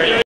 area.